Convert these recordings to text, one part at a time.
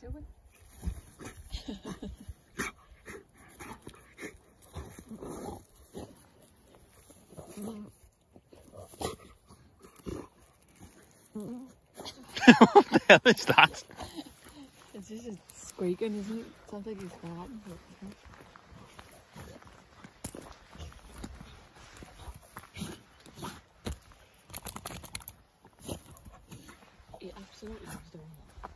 doing? what the hell is that? It's just a squeaking, isn't it? Sounds like he's farting. He absolutely loves the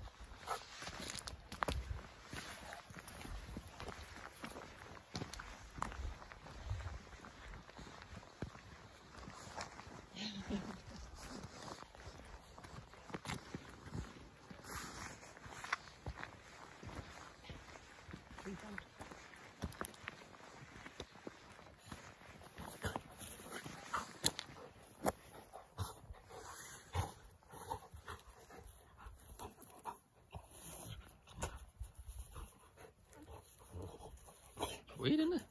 Weird, isn't it?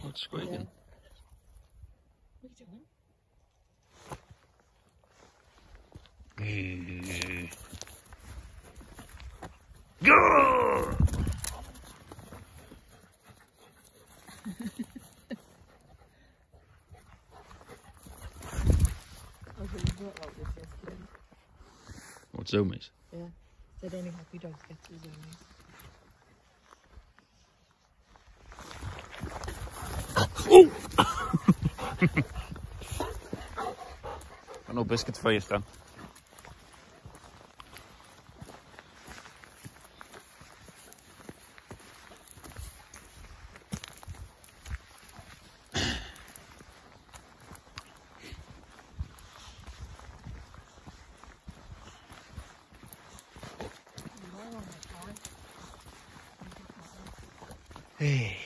What's squeaking? Yeah. What are you doing? This yesterday. What zoomies? Yeah. Said only happy dogs get to zoomies. No biscuits for you, Stan. Hey.